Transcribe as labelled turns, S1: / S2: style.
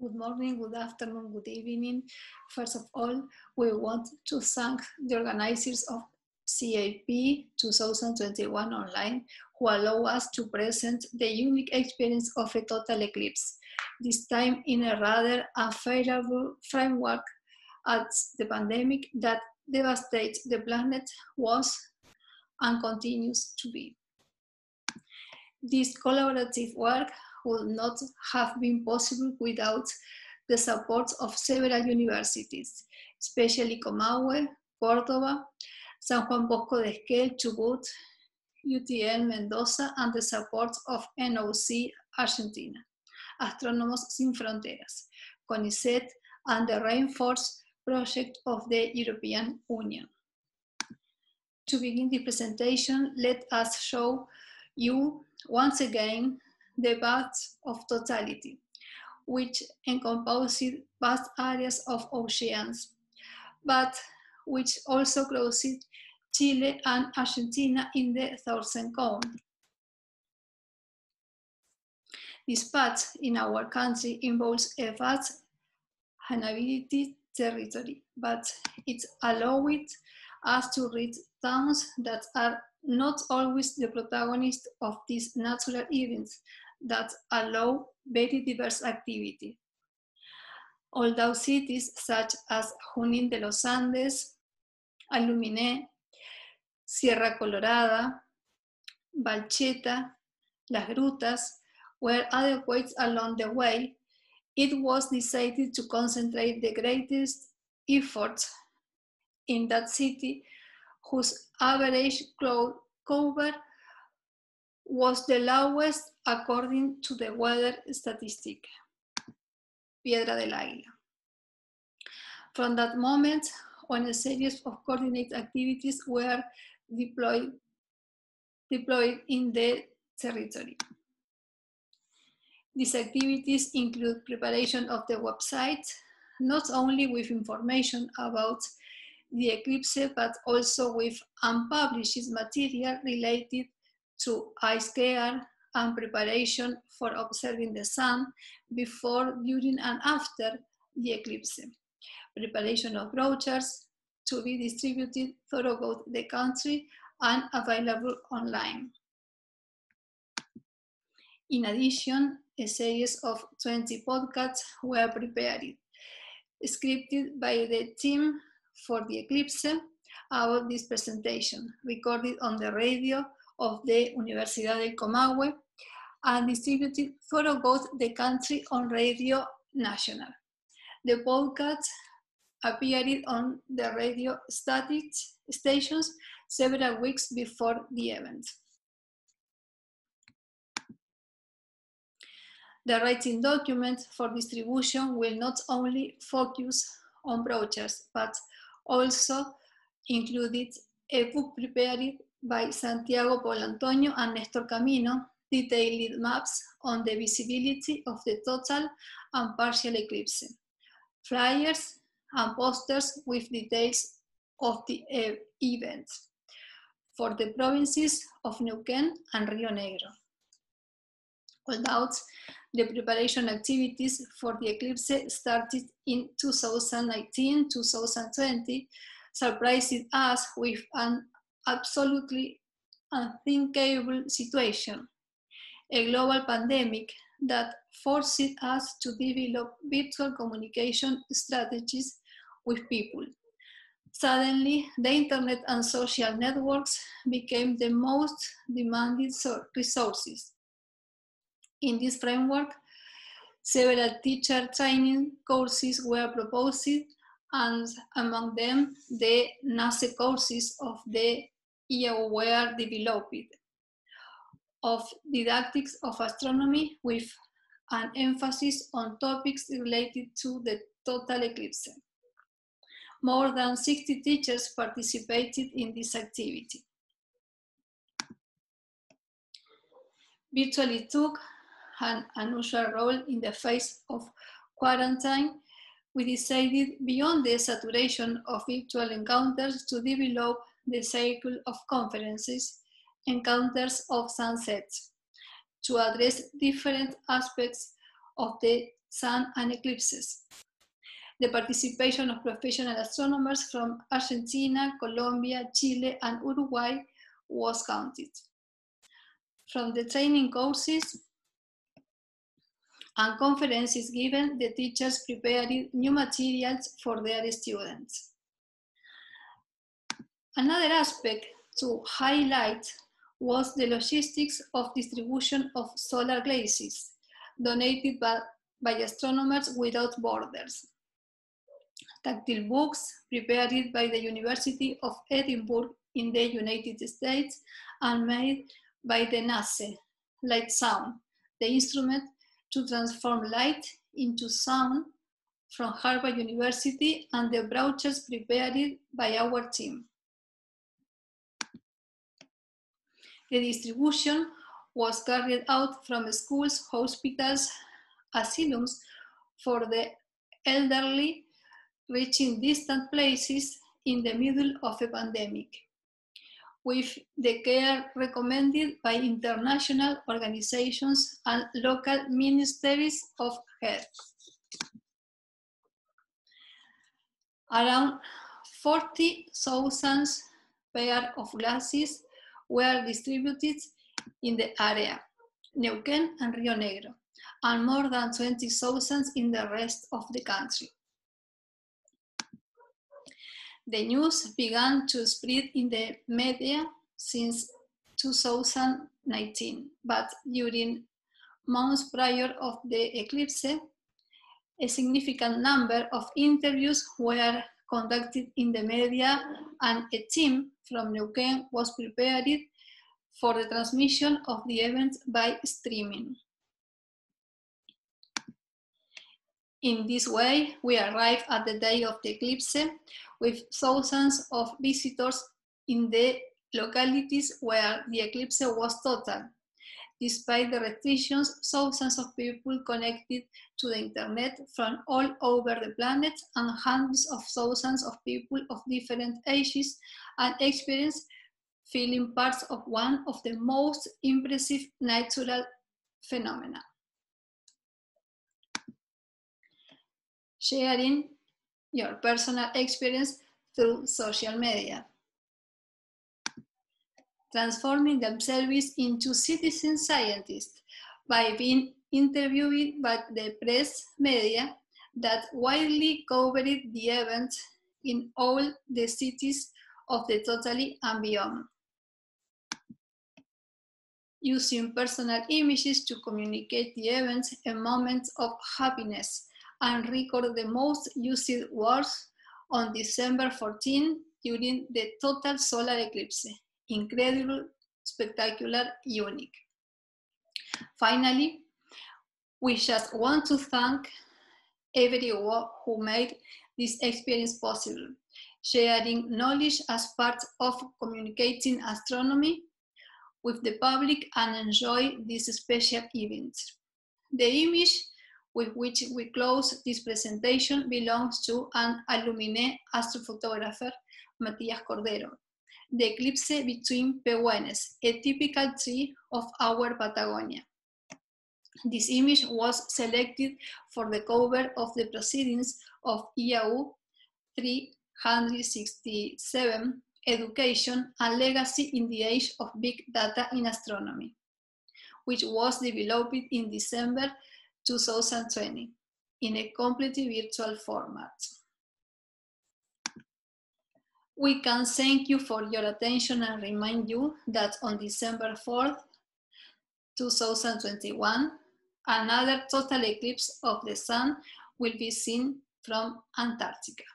S1: Good morning, good afternoon, good evening. First of all, we want to thank the organizers of CAP 2021 online who allow us to present the unique experience of a total eclipse, this time in a rather unfavorable framework as the pandemic that devastates the planet was and continues to be. This collaborative work would not have been possible without the support of several universities, especially Comahue, Córdoba, San Juan Bosco de Esquel, Chubut, UTN Mendoza, and the support of NOC Argentina, Astronomers Sin Fronteras, CONICET, and the Rainforest Project of the European Union. To begin the presentation, let us show you once again the path of totality, which encompasses vast areas of oceans, but which also crosses Chile and Argentina in the Southern Cone. This path in our country involves a vast habitable territory, but it allows us to reach towns that are not always the protagonist of these natural events that allow very diverse activity. Although cities such as Junín de los Andes, Aluminé, Sierra Colorada, Balcheta, Las Grutas were adequate along the way, it was decided to concentrate the greatest efforts in that city whose average cover was the lowest according to the weather statistic. Piedra del Águila. From that moment, when a series of coordinated activities were deployed, deployed in the territory. These activities include preparation of the website, not only with information about the eclipse, but also with unpublished material related to ice care and preparation for observing the sun before, during, and after the eclipse. Preparation of brochures to be distributed throughout the country and available online. In addition, a series of 20 podcasts were prepared, scripted by the team for the eclipse about this presentation, recorded on the radio of the Universidad del Comahue and distributed throughout the country on Radio National. The podcast appeared on the radio static stations several weeks before the event. The writing document for distribution will not only focus on brochures, but also included a book prepared by Santiago Paolantonio and Nestor Camino, detailed maps on the visibility of the total and partial eclipse, flyers and posters with details of the eh, event for the provinces of Neuquén and Rio Negro. Although the preparation activities for the eclipse started in 2019-2020, surprised us with an absolutely unthinkable situation, a global pandemic that forced us to develop virtual communication strategies with people. Suddenly, the internet and social networks became the most demanded resources. In this framework, several teacher training courses were proposed, and among them, the NASE courses of the were developed of didactics of astronomy with an emphasis on topics related to the total eclipse. More than 60 teachers participated in this activity. Virtually took an unusual role in the face of quarantine we decided beyond the saturation of virtual encounters to develop the cycle of conferences, encounters of sunsets, to address different aspects of the sun, and eclipses. The participation of professional astronomers from Argentina, Colombia, Chile, and Uruguay was counted. From the training courses and conferences given, the teachers prepared new materials for their students. Another aspect to highlight was the logistics of distribution of solar glasses donated by, by Astronomers Without Borders. Tactile books prepared by the University of Edinburgh in the United States and made by the NASE, Light Sound, the instrument to transform light into sound from Harvard University and the brochures prepared by our team. The distribution was carried out from schools, hospitals, asylums for the elderly, reaching distant places in the middle of a pandemic, with the care recommended by international organizations and local ministries of health. Around 40,000 pairs of glasses were distributed in the area, Neuquén and Rio Negro, and more than 20,000 in the rest of the country. The news began to spread in the media since 2019, but during months prior of the eclipse, a significant number of interviews were conducted in the media and a team from Neuquén was prepared for the transmission of the event by streaming. In this way, we arrived at the day of the eclipse with thousands of visitors in the localities where the eclipse was total. Despite the restrictions, thousands of people connected to the internet from all over the planet and hundreds of thousands of people of different ages and experience feeling parts of one of the most impressive natural phenomena. Sharing your personal experience through social media. Transforming themselves into citizen scientists by being interviewed by the press media that widely covered the event in all the cities of the totally and beyond. Using personal images to communicate the events and moments of happiness and record the most used words on December 14 during the total solar eclipse. Incredible, spectacular, unique. Finally, we just want to thank everyone who made this experience possible, sharing knowledge as part of communicating astronomy with the public and enjoy this special event. The image with which we close this presentation belongs to an alumni astrophotographer, Matias Cordero. The eclipse between Pehuenes, a typical tree of our Patagonia. This image was selected for the cover of the proceedings of IAU 367, Education and Legacy in the Age of Big Data in Astronomy, which was developed in December 2020 in a completely virtual format. We can thank you for your attention and remind you that on December 4th, 2021, another total eclipse of the sun will be seen from Antarctica.